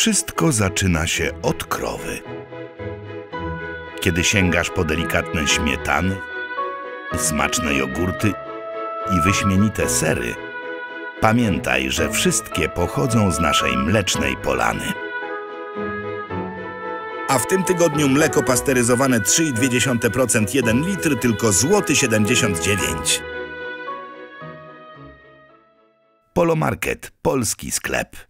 Wszystko zaczyna się od krowy. Kiedy sięgasz po delikatne śmietany, smaczne jogurty i wyśmienite sery, pamiętaj, że wszystkie pochodzą z naszej mlecznej polany. A w tym tygodniu mleko pasteryzowane 3,2% 1 litr tylko złoty 79. Polomarket, polski sklep.